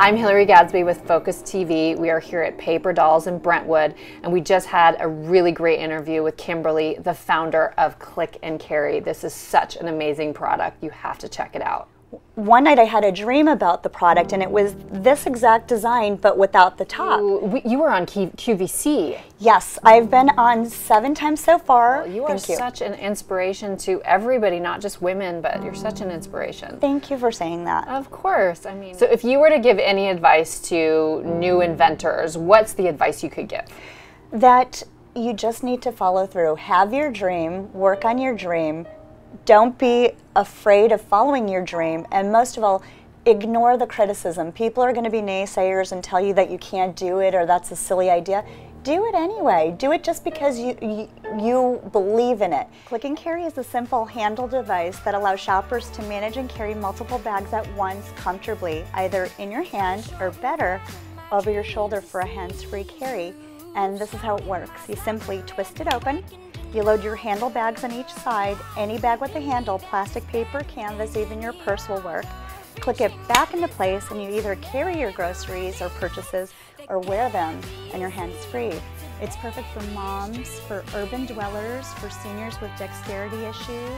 I'm Hillary Gadsby with Focus TV. We are here at Paper Dolls in Brentwood, and we just had a really great interview with Kimberly, the founder of Click and Carry. This is such an amazing product. You have to check it out one night I had a dream about the product, and it was this exact design, but without the top. Ooh, you were on QVC. Yes, I've been on seven times so far. Well, you are Thank such an inspiration to everybody, not just women, but you're such an inspiration. Thank you for saying that. Of course. I mean, so if you were to give any advice to new inventors, what's the advice you could give? That you just need to follow through. Have your dream, work on your dream, don't be afraid of following your dream, and most of all, ignore the criticism. People are going to be naysayers and tell you that you can't do it or that's a silly idea. Do it anyway. Do it just because you, you, you believe in it. Click and Carry is a simple handle device that allows shoppers to manage and carry multiple bags at once comfortably, either in your hand or better, over your shoulder for a hands-free carry. And this is how it works. You simply twist it open, you load your handle bags on each side, any bag with a handle, plastic, paper, canvas, even your purse will work. Click it back into place and you either carry your groceries or purchases or wear them and your hands free. It's perfect for moms, for urban dwellers, for seniors with dexterity issues.